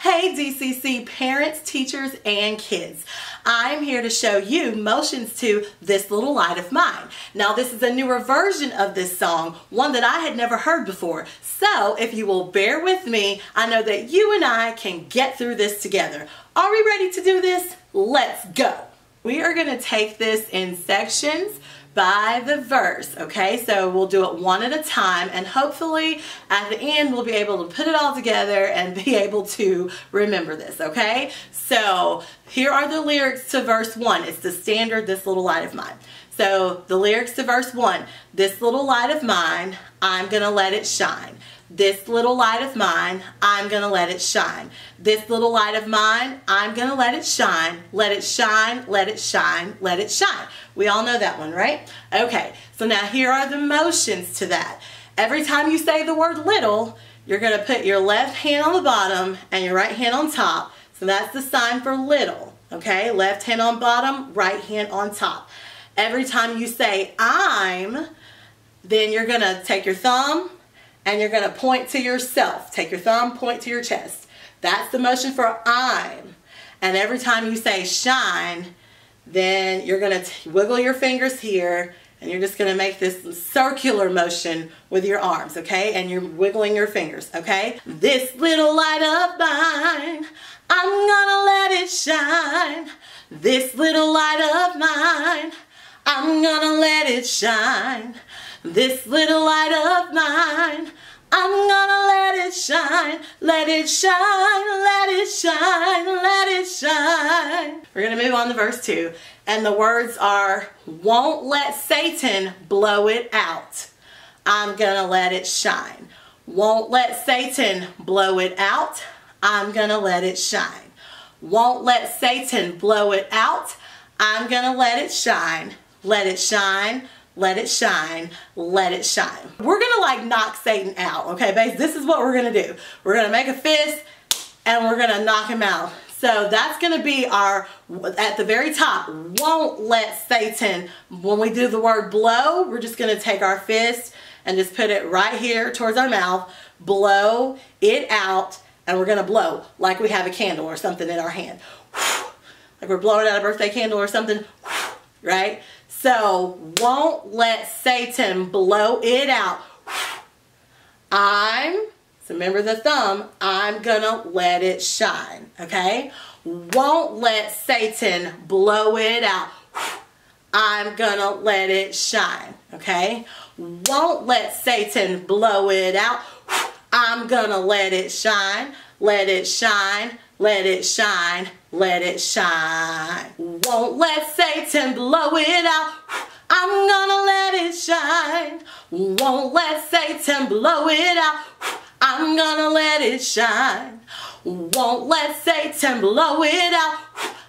Hey DCC parents, teachers, and kids. I'm here to show you motions to This Little Light of Mine. Now this is a newer version of this song, one that I had never heard before. So if you will bear with me, I know that you and I can get through this together. Are we ready to do this? Let's go. We are going to take this in sections by the verse, okay? So we'll do it one at a time and hopefully at the end we'll be able to put it all together and be able to remember this, okay? So here are the lyrics to verse one. It's the standard, this little light of mine. So the lyrics to verse one, this little light of mine, I'm gonna let it shine. This little light of mine, I'm going to let it shine. This little light of mine, I'm going to let it shine. Let it shine, let it shine, let it shine. We all know that one, right? Okay, so now here are the motions to that. Every time you say the word little, you're going to put your left hand on the bottom and your right hand on top. So that's the sign for little, okay? Left hand on bottom, right hand on top. Every time you say I'm, then you're going to take your thumb, and you're going to point to yourself. Take your thumb, point to your chest. That's the motion for I'm. And every time you say shine, then you're going to wiggle your fingers here and you're just going to make this circular motion with your arms, okay? And you're wiggling your fingers, okay? This little light of mine, I'm gonna let it shine. This little light of mine, I'm gonna let it shine. This little light of mine, I'm gonna let it shine, let it shine, let it shine, let it shine. We're gonna move on to verse two. And the words are, won't let Satan blow it out. I'm gonna let it shine. Won't let Satan blow it out. I'm gonna let it shine. Won't let Satan blow it out. I'm gonna let it shine. Let it shine let it shine, let it shine. We're gonna like knock Satan out, okay, base? This is what we're gonna do. We're gonna make a fist and we're gonna knock him out. So that's gonna be our, at the very top, won't let Satan, when we do the word blow, we're just gonna take our fist and just put it right here towards our mouth, blow it out, and we're gonna blow like we have a candle or something in our hand. Like we're blowing out a birthday candle or something, right? So won't let Satan blow it out. I'm, so remember the thumb, I'm gonna let it shine, okay? Won't let Satan blow it out. I'm gonna let it shine, okay? Won't let Satan blow it out. I'm gonna let it shine, let it shine, let it shine, let it shine. Won't let Satan blow it out. I'm gonna let it shine. Won't let Satan blow it out. I'm gonna let it shine. Won't let Satan blow it out.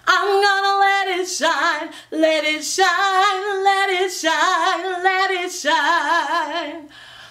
I'm gonna let it shine. Let it shine, let it shine, let it shine.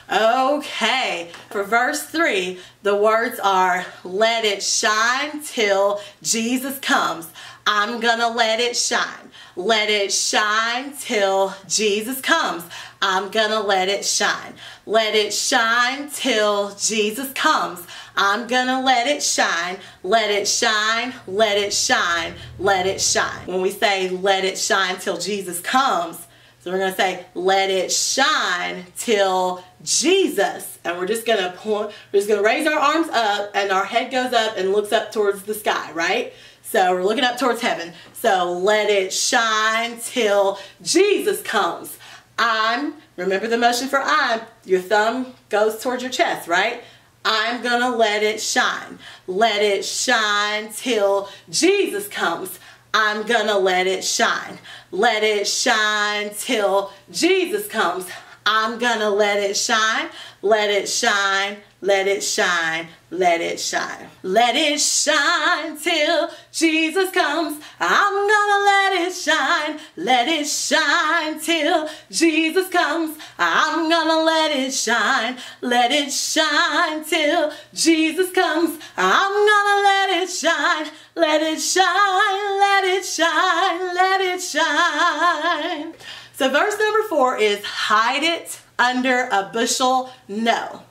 Okay, for verse 3, the words are, let it shine till Jesus comes. I'm gonna let it shine. Let it shine till Jesus comes. I'm gonna let it shine. Let it shine till Jesus comes. I'm gonna let it shine. Let it shine. Let it shine. Let it shine. When we say let it shine till Jesus comes, so we're going to say, let it shine till Jesus. And we're just going to point, we're just going to raise our arms up and our head goes up and looks up towards the sky, right? So we're looking up towards heaven. So let it shine till Jesus comes. I'm, remember the motion for I'm, your thumb goes towards your chest, right? I'm gonna let it shine. Let it shine till Jesus comes. I'm gonna let it shine. Let it shine till Jesus comes. I'm gonna let it shine. Let it shine. Let it shine. Let it shine. Let it shine till Jesus comes. I'm gonna let it shine. Let it shine till Jesus comes. I'm gonna let it shine. Let it shine till Jesus comes. I'm gonna let it shine. Let it shine. Let it shine. Let it shine. So verse number four is hide it under a bushel. No.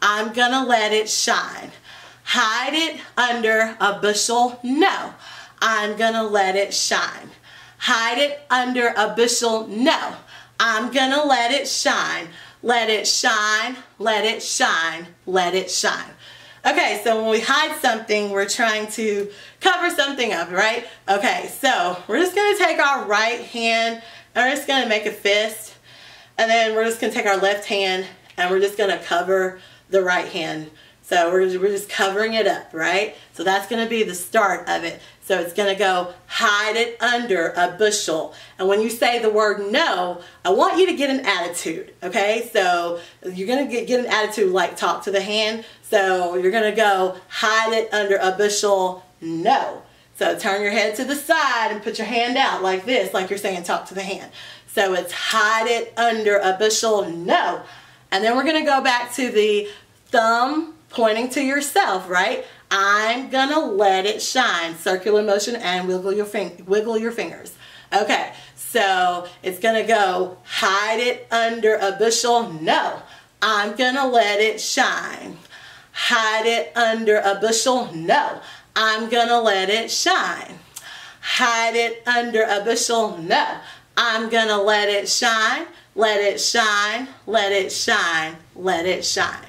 I'm gonna let it shine. Hide it under a bushel? No. I'm gonna let it shine. Hide it under a bushel? No. I'm gonna let it shine. Let it shine, let it shine, let it shine. Okay, so when we hide something, we're trying to cover something up, right? Okay, so we're just gonna take our right hand and we're just gonna make a fist. And then we're just gonna take our left hand and we're just gonna cover the right hand. So we're, we're just covering it up, right? So that's gonna be the start of it. So it's gonna go hide it under a bushel. And when you say the word no, I want you to get an attitude, okay? So you're gonna get, get an attitude like talk to the hand. So you're gonna go hide it under a bushel, no. So turn your head to the side and put your hand out like this, like you're saying talk to the hand. So it's hide it under a bushel, no. And then we're gonna go back to the thumb pointing to yourself, right? I'm gonna let it shine. Circular motion and wiggle your, wiggle your fingers. Okay, so it's gonna go hide it under a bushel. No, I'm gonna let it shine. Hide it under a bushel. No, I'm gonna let it shine. Hide it under a bushel. No, I'm gonna let it shine. Let it shine. Let it shine. Let it shine.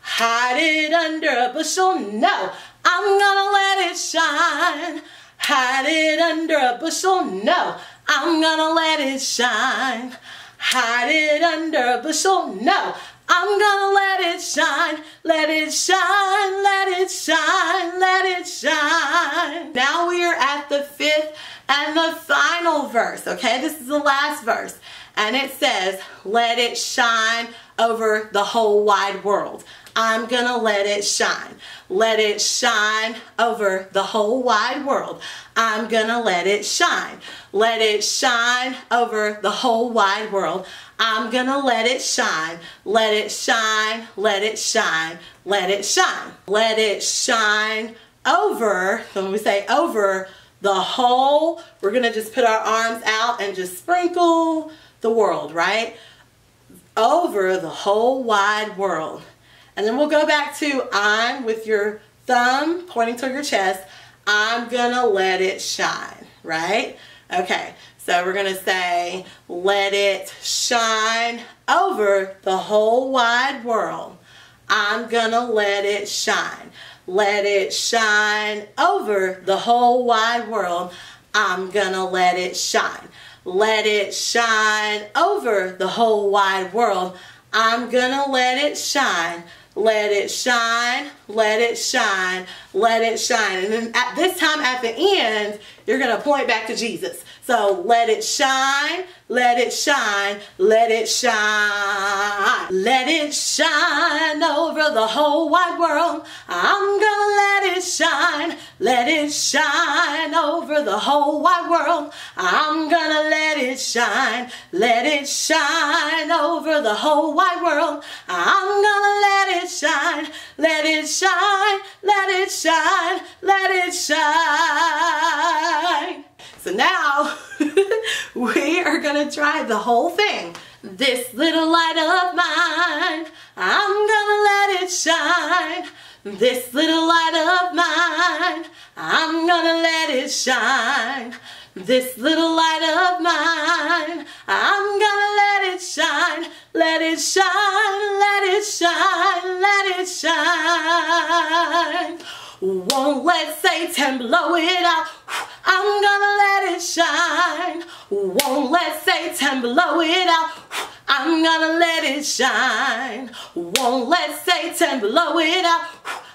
Hide it under a bushel? No, I'm gonna let it shine. Hide it under a bushel? No, I'm gonna let it shine. Hide it under a bushel? No, I'm gonna let it shine. Let it shine, let it shine, let it shine. Now we are at the fifth and the final verse, okay? This is the last verse. And it says, let it shine over the whole wide world. I'm gonna let it shine. Let it shine over the whole wide world. I'm gonna let it shine. Let it shine over the whole wide world. I'm gonna let it shine. Let it shine, let it shine, let it shine. Let it shine over, when we say over the whole, we're gonna just put our arms out and just sprinkle the world, right? Over the whole wide world. And then we'll go back to I'm with your thumb pointing to your chest. I'm gonna let it shine, right? Okay, so we're gonna say, let it shine over the whole wide world. I'm gonna let it shine. Let it shine over the whole wide world. I'm gonna let it shine. Let it shine over the whole wide world. I'm gonna let it shine. Let it shine, let it shine, let it shine. And then at this time at the end, you're to point back to Jesus. So let it shine, let it shine, let it shine. Let it shine over the whole wide world. I'm gonna let it shine, let it shine over the whole wide world. I'm gonna let it shine, let it shine over the whole wide world. I'm gonna let it shine, let it shine, let it shine, let it shine. So now we are to try the whole thing. This little light of mine, I'm gonna let it shine. This little light of mine, I'm gonna let it shine. This little light of mine, I'm gonna let it shine. Let it shine, let it shine, let it shine. Won't let Satan blow it out. I'm gonna let it shine. Won't let Satan blow it out. I'm gonna let it shine. Won't let Satan blow it out.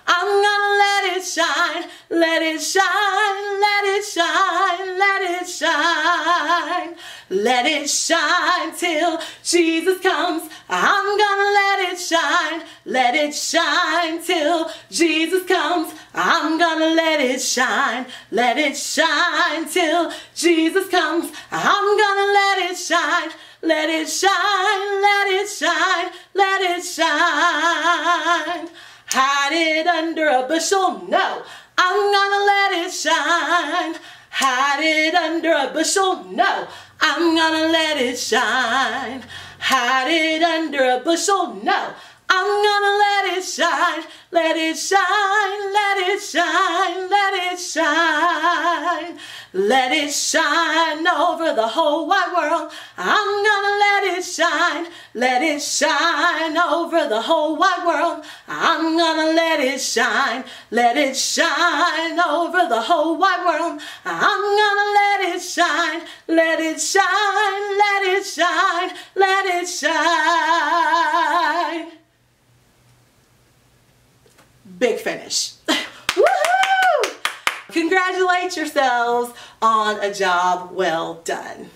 I'm gonna let it shine. Let it shine. Let it shine. Let it shine. Let it shine till Jesus comes. I'm gonna let it shine. Let it shine till Jesus comes. I'm gonna let it shine. Let it shine till Jesus comes. I'm gonna let it shine. Let it shine, let it shine, let it shine. Hide it under a bushel? No, I'm gonna let it shine. Hide it under a bushel? No, I'm gonna let it shine. Hide it under a bushel? No, I'm gonna let it shine, let it shine, let it shine, let it shine. Let it shine over the whole wide world. I'm gonna let it shine, let it shine over the whole wide world. I'm gonna let it shine, let it shine over the whole wide world. I'm gonna let it shine, let it shine, let it shine, let it shine. Big finish. Woohoo! Congratulate yourselves on a job well done.